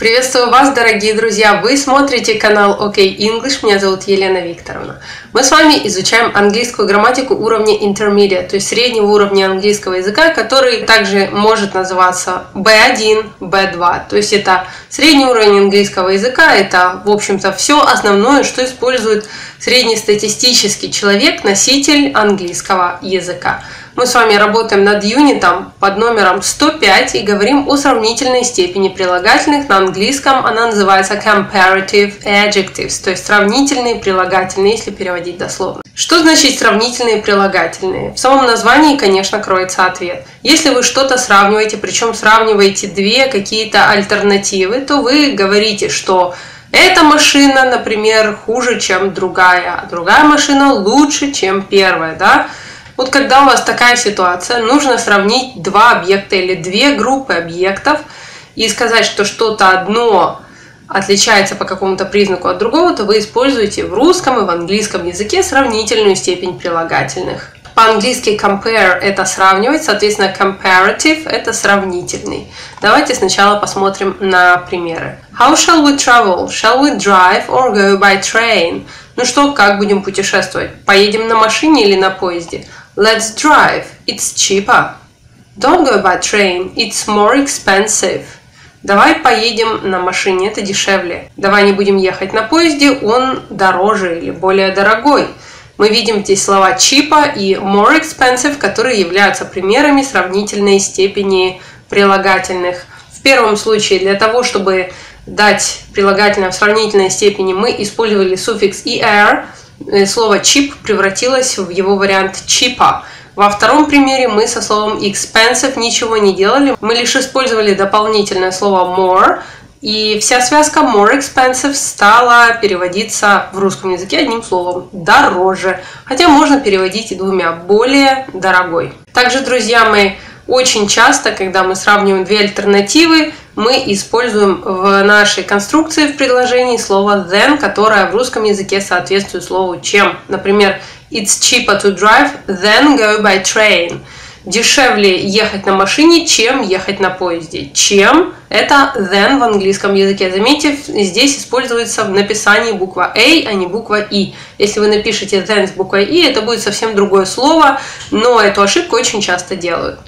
Приветствую вас, дорогие друзья! Вы смотрите канал OK English. Меня зовут Елена Викторовна. Мы с вами изучаем английскую грамматику уровня intermediate, то есть среднего уровня английского языка, который также может называться B1, B2. То есть это средний уровень английского языка, это, в общем-то, все основное, что использует среднестатистический человек, носитель английского языка. Мы с вами работаем над юнитом под номером 105 и говорим о сравнительной степени прилагательных. На английском она называется comparative adjectives, то есть сравнительные прилагательные, если переводить дословно. Что значит сравнительные прилагательные? В самом названии, конечно, кроется ответ. Если вы что-то сравниваете, причем сравниваете две какие-то альтернативы, то вы говорите, что эта машина, например, хуже, чем другая, а другая машина лучше, чем первая, да? Вот когда у вас такая ситуация, нужно сравнить два объекта или две группы объектов и сказать, что что-то одно отличается по какому-то признаку от другого, то вы используете в русском и в английском языке сравнительную степень прилагательных. По-английски compare – это сравнивать, соответственно, comparative – это сравнительный. Давайте сначала посмотрим на примеры. How shall we travel? Shall we drive or go by train? Ну что, как будем путешествовать? Поедем на машине или на поезде? Let's drive. It's cheaper. Don't go by train. It's more expensive. Давай поедем на машине, это дешевле. Давай не будем ехать на поезде, он дороже или более дорогой. Мы видим здесь слова cheaper и more expensive, которые являются примерами сравнительной степени прилагательных. В первом случае для того, чтобы дать прилагательное в сравнительной степени, мы использовали суффикс er, слово cheap превратилось в его вариант cheaper. Во втором примере мы со словом expensive ничего не делали, мы лишь использовали дополнительное слово more, и вся связка more expensive стала переводиться в русском языке одним словом – дороже. Хотя можно переводить и двумя – более дорогой. Также, друзья мои, очень часто, когда мы сравниваем две альтернативы, мы используем в нашей конструкции в предложении слово then, которое в русском языке соответствует слову чем. Например, it's cheaper to drive than go by train. Дешевле ехать на машине, чем ехать на поезде. Чем – это then в английском языке. Заметьте, здесь используется в написании буква A, а не буква I. Если вы напишете then с буквой I, это будет совсем другое слово, но эту ошибку очень часто делают.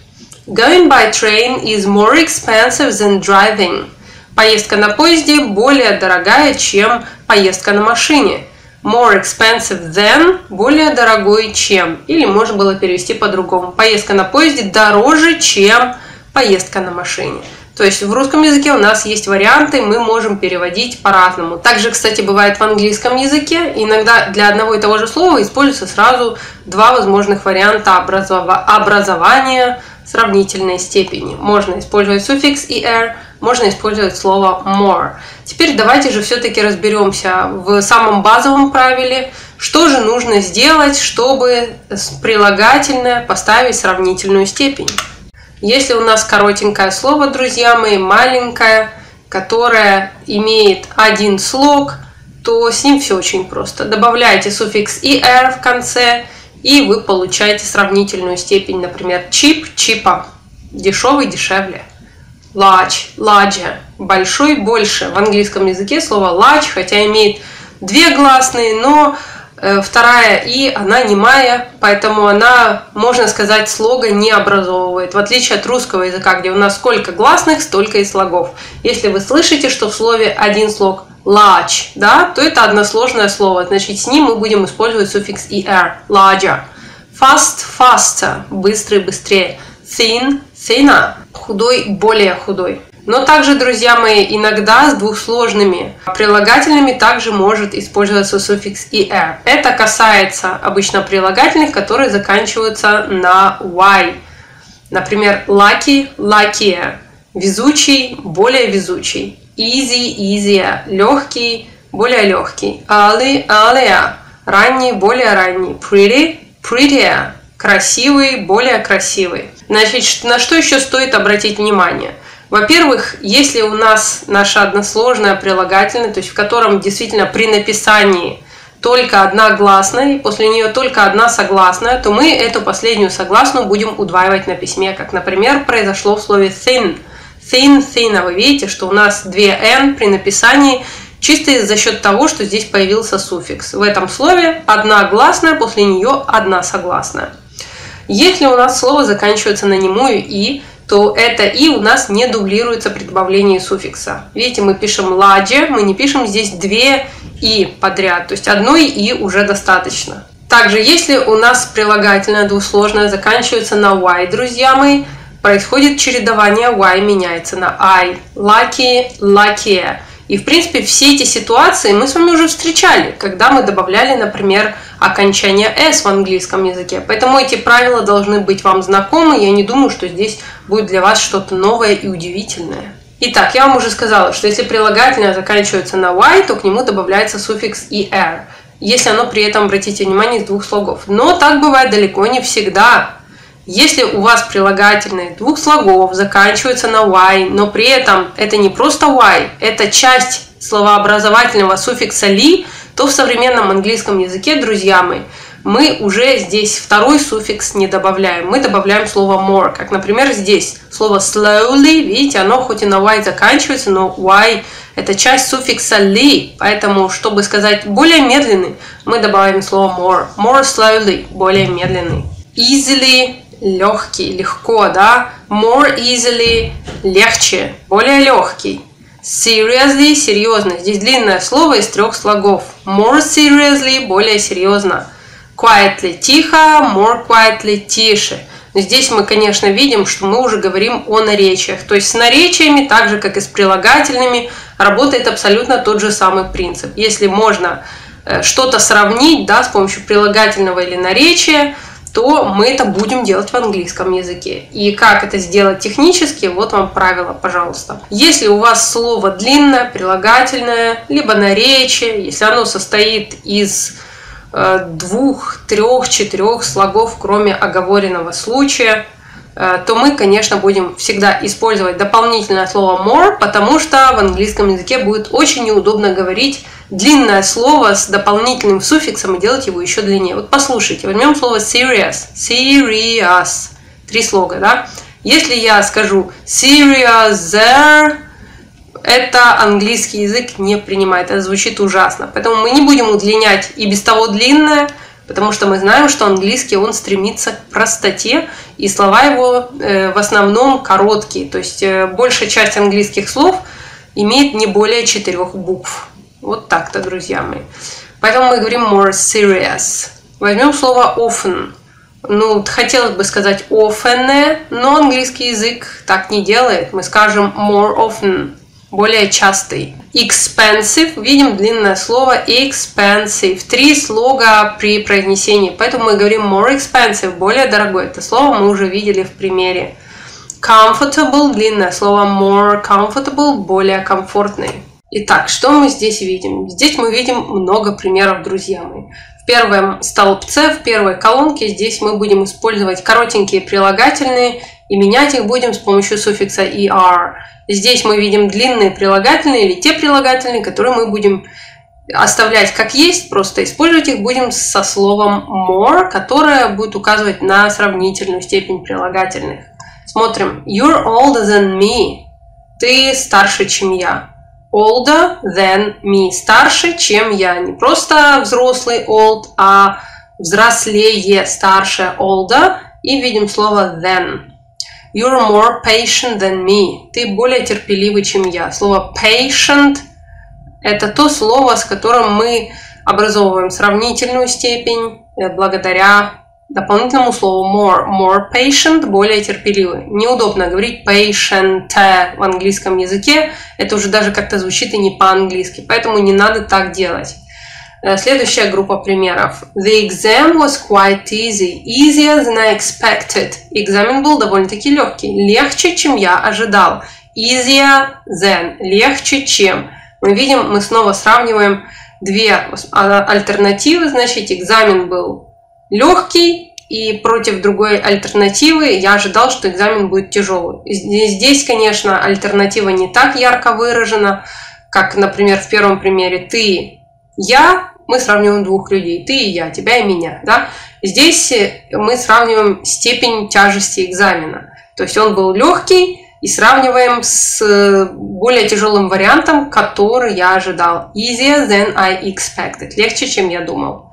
Going by train is more expensive than driving. Поездка на поезде более дорогая, чем поездка на машине. More expensive than – более дорогой, чем. Или можно было перевести по-другому. Поездка на поезде дороже, чем поездка на машине. То есть в русском языке у нас есть варианты, мы можем переводить по-разному. Также, кстати, бывает в английском языке. Иногда для одного и того же слова используются сразу два возможных варианта образования сравнительной степени. Можно использовать суффикс er, можно использовать слово more. Теперь давайте же все-таки разберемся в самом базовом правиле, что же нужно сделать, чтобы прилагательное поставить сравнительную степень. Если у нас коротенькое слово, друзья мои, маленькое, которое имеет один слог, то с ним все очень просто. Добавляйте суффикс er в конце – и вы получаете сравнительную степень, например, cheap – чипа, дешевый – дешевле, large – larger, большой – больше. В английском языке слово large, хотя имеет две гласные, но вторая и она немая, поэтому она, можно сказать, слога не образовывает. В отличие от русского языка, где у нас сколько гласных, столько и слогов. Если вы слышите, что в слове один слог large, да, то это односложное слово. Значит, с ним мы будем использовать суффикс er, larger. Fast, faster, быстрый, быстрее. Thin, thinner, худой, более худой. Но также, друзья мои, иногда с двухсложными прилагательными также может использоваться суффикс er. Это касается обычно прилагательных, которые заканчиваются на y. Например, lucky, luckier. Везучий, более везучий easy, easier, легкий, более легкий, early, earlier, ранний, более ранний, pretty, prettier, красивый, более красивый. Значит, на что еще стоит обратить внимание? Во-первых, если у нас наша односложная прилагательная, то есть в котором действительно при написании только одна гласная, и после нее только одна согласная, то мы эту последнюю согласную будем удваивать на письме, как, например, произошло в слове thin – thin, thin. А вы видите, что у нас две n при написании чисто за счет того, что здесь появился суффикс. В этом слове одна гласная, после нее одна согласная. Если у нас слово заканчивается на немую «и», то это «и» у нас не дублируется при добавлении суффикса. Видите, мы пишем «ладже», мы не пишем здесь две «и» подряд, то есть одной «и» уже достаточно. Также, если у нас прилагательное двусложное заканчивается на «y», друзья мои, происходит чередование «y» меняется на «i». Lucky, luckier. И, в принципе, все эти ситуации мы с вами уже встречали, когда мы добавляли, например, окончание «s» в английском языке. Поэтому эти правила должны быть вам знакомы. Я не думаю, что здесь будет для вас что-то новое и удивительное. Итак, я вам уже сказала, что если прилагательное заканчивается на «y», то к нему добавляется суффикс «er», если оно при этом, обратите внимание, из двух слогов. Но так бывает далеко не всегда. Если у вас прилагательные двух слогов заканчиваются на y, но при этом это не просто y, это часть словообразовательного суффикса li, то в современном английском языке, друзья мои, мы уже здесь второй суффикс не добавляем. Мы добавляем слово more, как, например, здесь слово slowly, видите, оно хоть и на y заканчивается, но y это часть суффикса li, поэтому, чтобы сказать более медленный, мы добавим слово more. More slowly, более медленный. Easily легкий, легко, да. More easily, легче, более легкий. Seriously, серьезно. Здесь длинное слово из трех слогов. More seriously, более серьезно. Quietly, тихо. More quietly, тише. Но здесь мы, конечно, видим, что мы уже говорим о наречиях. То есть с наречиями, так же как и с прилагательными, работает абсолютно тот же самый принцип. Если можно э, что-то сравнить да, с помощью прилагательного или наречия, то мы это будем делать в английском языке. И как это сделать технически, вот вам правило, пожалуйста. Если у вас слово длинное, прилагательное, либо наречие, если оно состоит из э, двух, трех, четырех слогов, кроме оговоренного случая, то мы, конечно, будем всегда использовать дополнительное слово more, потому что в английском языке будет очень неудобно говорить длинное слово с дополнительным суффиксом и делать его еще длиннее. Вот послушайте, возьмем слово serious. Serious. Три слога, да? Если я скажу serious, это английский язык не принимает, это звучит ужасно. Поэтому мы не будем удлинять и без того длинное, потому что мы знаем, что английский он стремится к простоте, и слова его э, в основном короткие. То есть э, большая часть английских слов имеет не более четырех букв. Вот так-то, друзья мои. Поэтому мы говорим more serious. Возьмем слово often. Ну, хотелось бы сказать often, но английский язык так не делает. Мы скажем more often, более частый. Expensive, видим длинное слово expensive. Три слога при произнесении, поэтому мы говорим more expensive, более дорогой. Это слово мы уже видели в примере. Comfortable, длинное слово more comfortable, более комфортный. Итак, что мы здесь видим? Здесь мы видим много примеров, друзья мои. В первом столбце, в первой колонке здесь мы будем использовать коротенькие прилагательные и менять их будем с помощью суффикса er. Здесь мы видим длинные прилагательные или те прилагательные, которые мы будем оставлять как есть, просто использовать их будем со словом more, которое будет указывать на сравнительную степень прилагательных. Смотрим. You're older than me. Ты старше, чем я older than me, старше, чем я. Не просто взрослый old, а взрослее, старше older. И видим слово than. You're more patient than me. Ты более терпеливый, чем я. Слово patient – это то слово, с которым мы образовываем сравнительную степень э, благодаря дополнительному слову more. More patient, более терпеливый. Неудобно говорить patient в английском языке. Это уже даже как-то звучит и не по-английски. Поэтому не надо так делать. Э, следующая группа примеров. The exam was quite easy. Easier than I expected. Экзамен был довольно-таки легкий. Легче, чем я ожидал. Easier than. Легче, чем. Мы видим, мы снова сравниваем две а, альтернативы. Значит, экзамен был легкий, и против другой альтернативы я ожидал, что экзамен будет тяжелый. Здесь, конечно, альтернатива не так ярко выражена, как, например, в первом примере «ты», «я», мы сравниваем двух людей, ты и я, тебя и меня. Да? Здесь мы сравниваем степень тяжести экзамена. То есть он был легкий, и сравниваем с э, более тяжелым вариантом, который я ожидал. Easier than I expected. Легче, чем я думал.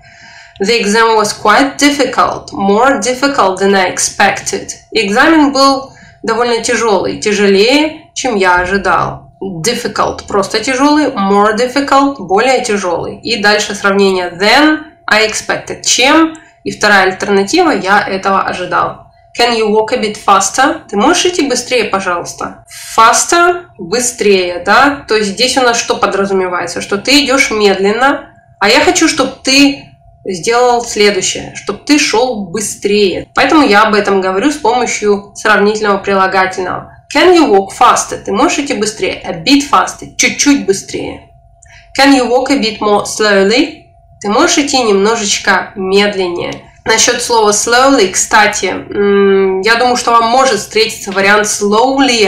The exam was quite difficult, more difficult than I expected. Экзамен был довольно тяжелый, тяжелее, чем я ожидал. Difficult – просто тяжелый, more difficult – более тяжелый. И дальше сравнение than I expected, чем, и вторая альтернатива – я этого ожидал. Can you walk a bit faster? Ты можешь идти быстрее, пожалуйста? Faster – быстрее, да? То есть здесь у нас что подразумевается? Что ты идешь медленно, а я хочу, чтобы ты сделал следующее, чтобы ты шел быстрее. Поэтому я об этом говорю с помощью сравнительного прилагательного. Can you walk faster? Ты можешь идти быстрее. A bit faster. Чуть-чуть быстрее. Can you walk a bit more slowly? Ты можешь идти немножечко медленнее. Насчет слова slowly, кстати, я думаю, что вам может встретиться вариант slowly,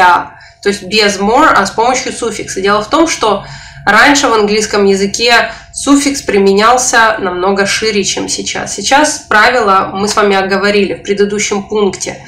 то есть без more, а с помощью суффикса. Дело в том, что раньше в английском языке суффикс применялся намного шире, чем сейчас. Сейчас правила мы с вами оговорили в предыдущем пункте.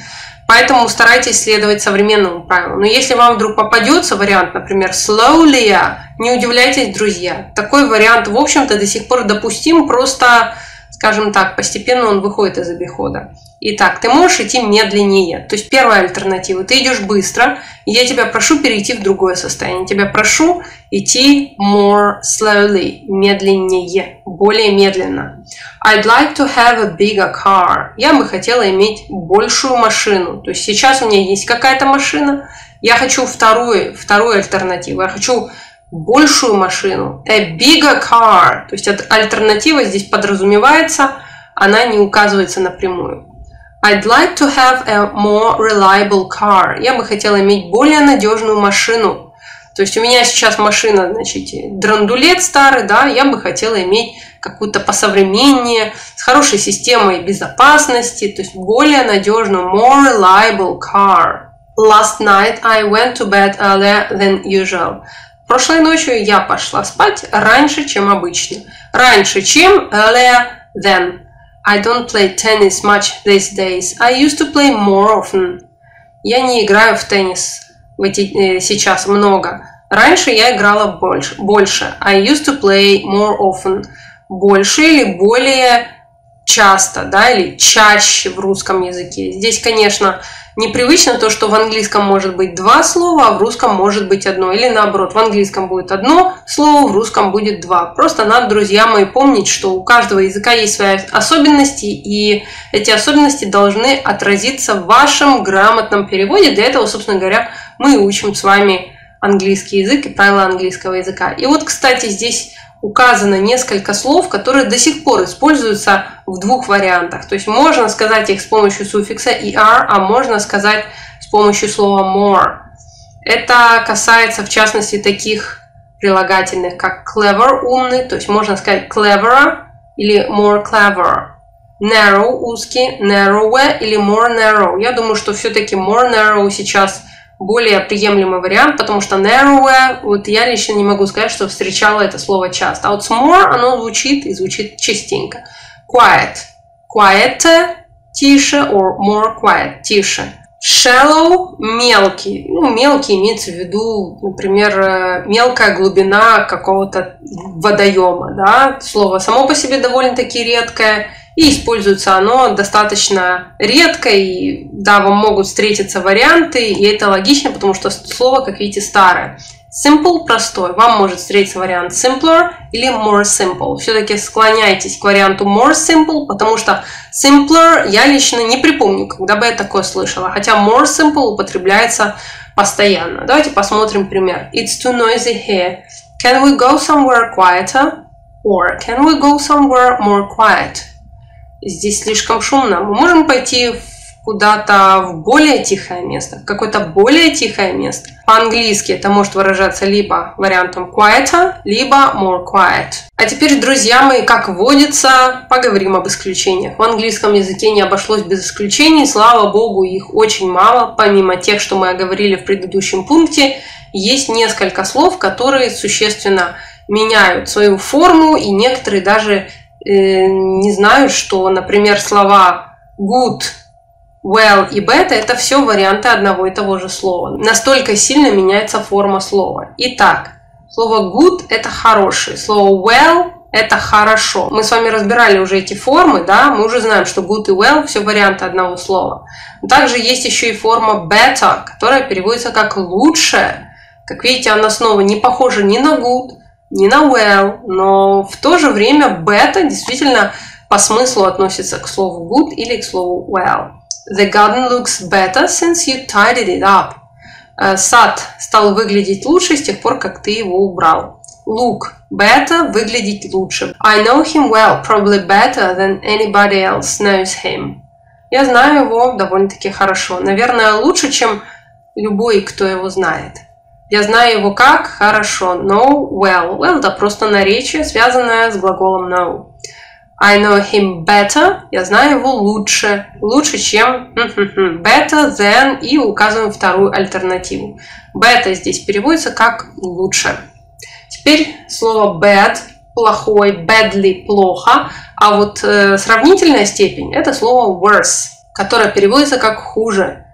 Поэтому старайтесь следовать современному правилу. Но если вам вдруг попадется вариант, например, slowly, не удивляйтесь, друзья. Такой вариант, в общем-то, до сих пор допустим, просто скажем так, постепенно он выходит из обихода. Итак, ты можешь идти медленнее. То есть первая альтернатива. Ты идешь быстро, и я тебя прошу перейти в другое состояние. Тебя прошу идти more slowly, медленнее, более медленно. I'd like to have a bigger car. Я бы хотела иметь большую машину. То есть сейчас у меня есть какая-то машина, я хочу вторую, вторую альтернативу. Я хочу большую машину, a bigger car, то есть альтернатива здесь подразумевается, она не указывается напрямую. I'd like to have a more reliable car. Я бы хотела иметь более надежную машину. То есть у меня сейчас машина, значит, драндулет старый, да, я бы хотела иметь какую-то посовременнее, с хорошей системой безопасности, то есть более надежную, more reliable car. Last night I went to bed earlier than usual. Прошлой ночью я пошла спать раньше, чем обычно. Раньше, чем earlier than. I don't play tennis much these days. I used to play more often. Я не играю в теннис в эти, э, сейчас много. Раньше я играла больше, больше. I used to play more often. Больше или более часто, да, или чаще в русском языке. Здесь, конечно, непривычно то, что в английском может быть два слова, а в русском может быть одно. Или наоборот, в английском будет одно слово, в русском будет два. Просто надо, друзья мои, помнить, что у каждого языка есть свои особенности, и эти особенности должны отразиться в вашем грамотном переводе. Для этого, собственно говоря, мы учим с вами английский язык и правила английского языка. И вот, кстати, здесь указано несколько слов, которые до сих пор используются в двух вариантах. То есть можно сказать их с помощью суффикса er, а можно сказать с помощью слова more. Это касается в частности таких прилагательных, как clever, умный, то есть можно сказать cleverer или more clever. Narrow, узкий, narrower или more narrow. Я думаю, что все-таки more narrow сейчас – более приемлемый вариант, потому что narrower, вот я лично не могу сказать, что встречала это слово часто. А вот more, оно звучит и звучит частенько. Quiet. Quiet – тише, or more quiet – тише. Shallow – мелкий. Ну, мелкий имеется в виду, например, э, мелкая глубина какого-то водоема. Да? Слово само по себе довольно-таки редкое – и используется оно достаточно редко, и да, вам могут встретиться варианты, и это логично, потому что слово, как видите, старое. Simple – простой. Вам может встретиться вариант simpler или more simple. Все-таки склоняйтесь к варианту more simple, потому что simpler я лично не припомню, когда бы я такое слышала. Хотя more simple употребляется постоянно. Давайте посмотрим пример. It's too noisy here. Can we go somewhere quieter? Or can we go somewhere more quiet? Здесь слишком шумно, мы можем пойти куда-то в более тихое место, в какое-то более тихое место. По-английски это может выражаться либо вариантом quieter, либо more quiet. А теперь, друзья мои, как водится, поговорим об исключениях. В английском языке не обошлось без исключений, слава богу, их очень мало. Помимо тех, что мы оговорили в предыдущем пункте, есть несколько слов, которые существенно меняют свою форму, и некоторые даже не знаю, что, например, слова good well и better – это все варианты одного и того же слова. Настолько сильно меняется форма слова. Итак, слово good – это хороший, слово well – это хорошо. Мы с вами разбирали уже эти формы, да, мы уже знаем, что good и well – все варианты одного слова. Также есть еще и форма better, которая переводится как лучше. Как видите, она снова не похожа ни на good, ни на well, но в то же время better действительно по смыслу относится к слову good или к слову well. The garden looks better since you tidied it up. Э, сад стал выглядеть лучше с тех пор, как ты его убрал. Look better – выглядеть лучше. I know him well, probably better than anybody else knows him. Я знаю его довольно-таки хорошо. Наверное, лучше, чем любой, кто его знает. Я знаю его как? Хорошо. Know well. Well – это просто наречие, связанное с глаголом know. I know him better. Я знаю его лучше. Лучше, чем better than. И указываем вторую альтернативу. Better здесь переводится как лучше. Теперь слово bad плохой, badly плохо, а вот э, сравнительная степень это слово worse, которое переводится как хуже.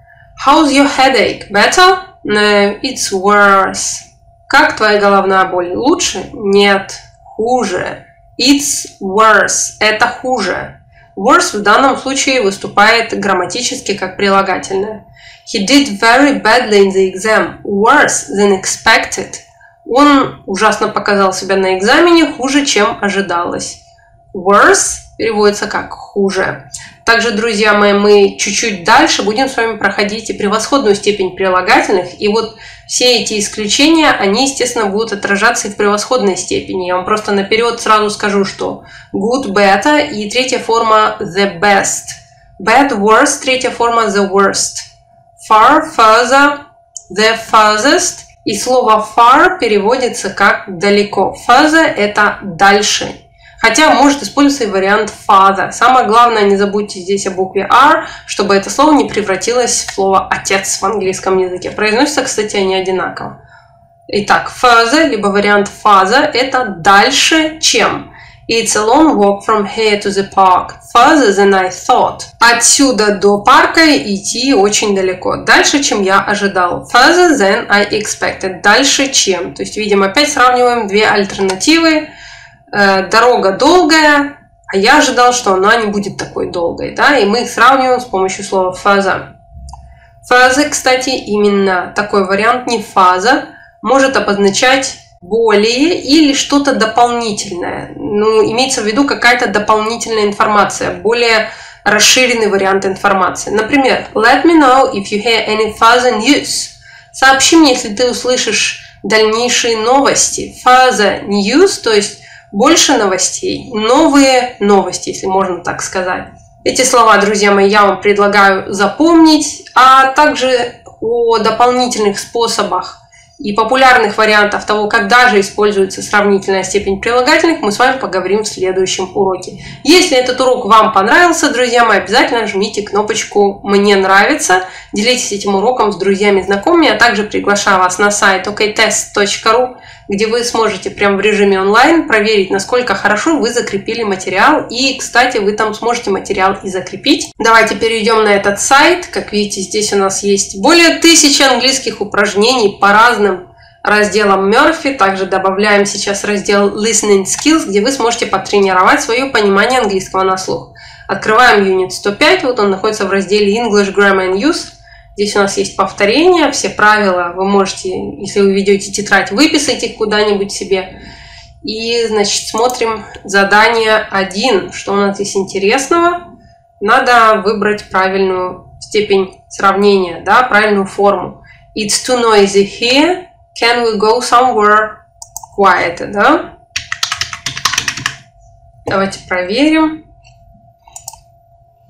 How's your headache? Better? No, it's worse. Как твоя головная боль? Лучше? Нет, хуже. It's worse. Это хуже. Worse в данном случае выступает грамматически как прилагательное. He did very badly in the exam. Worse than expected. Он ужасно показал себя на экзамене, хуже, чем ожидалось. Worse переводится как хуже. Также, друзья мои, мы чуть-чуть дальше будем с вами проходить и превосходную степень прилагательных. И вот все эти исключения, они, естественно, будут отражаться и в превосходной степени. Я вам просто наперед сразу скажу, что good, better и третья форма the best. Bad, worst, третья форма the worst. Far, further, the farthest – и слово far переводится как далеко. Further – это дальше. Хотя может использоваться и вариант father. Самое главное, не забудьте здесь о букве R, чтобы это слово не превратилось в слово отец в английском языке. Произносятся, кстати, они одинаково. Итак, further, либо вариант father – это дальше, чем. It's a long walk from here to the park, further than I thought. Отсюда до парка идти очень далеко, дальше, чем я ожидал. Further than I expected, дальше чем. То есть, видим, опять сравниваем две альтернативы. Э, дорога долгая, а я ожидал, что она не будет такой долгой, да, и мы их сравниваем с помощью слова further. Further, кстати, именно такой вариант, не фаза, может обозначать более или что-то дополнительное. Ну, имеется в виду какая-то дополнительная информация, более расширенный вариант информации. Например, let me know if you hear any further news. Сообщи мне, если ты услышишь дальнейшие новости. Further news, то есть больше новостей, новые новости, если можно так сказать. Эти слова, друзья мои, я вам предлагаю запомнить, а также о дополнительных способах и популярных вариантов того, когда же используется сравнительная степень прилагательных, мы с вами поговорим в следующем уроке. Если этот урок вам понравился, друзья мои, обязательно жмите кнопочку «Мне нравится», делитесь этим уроком с друзьями и знакомыми, а также приглашаю вас на сайт oktest.ru, где вы сможете прямо в режиме онлайн проверить, насколько хорошо вы закрепили материал. И, кстати, вы там сможете материал и закрепить. Давайте перейдем на этот сайт. Как видите, здесь у нас есть более тысячи английских упражнений по разным разделам Murphy. Также добавляем сейчас раздел Listening Skills, где вы сможете потренировать свое понимание английского на слух. Открываем Unit 105, вот он находится в разделе English Grammar and Use. Здесь у нас есть повторения, все правила вы можете, если вы ведете тетрадь, выписать их куда-нибудь себе. И, значит, смотрим задание 1. Что у нас здесь интересного? Надо выбрать правильную степень сравнения, да, правильную форму. It's too noisy here. Can we go somewhere quiet, да? Давайте проверим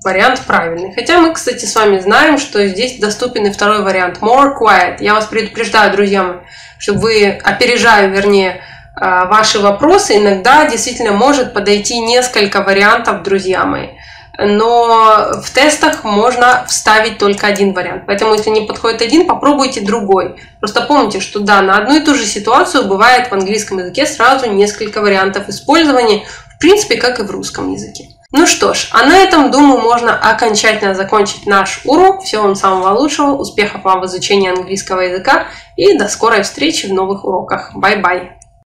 вариант правильный. Хотя мы, кстати, с вами знаем, что здесь доступен и второй вариант more quiet. Я вас предупреждаю, друзья мои, чтобы вы, опережая, вернее, а, ваши вопросы, иногда действительно может подойти несколько вариантов, друзья мои. Но в тестах можно вставить только один вариант. Поэтому, если не подходит один, попробуйте другой. Просто помните, что да, на одну и ту же ситуацию бывает в английском языке сразу несколько вариантов использования, в принципе, как и в русском языке. Ну что ж, а на этом, думаю, можно окончательно закончить наш урок. Всего вам самого лучшего, успехов вам в изучении английского языка и до скорой встречи в новых уроках. Bye-bye!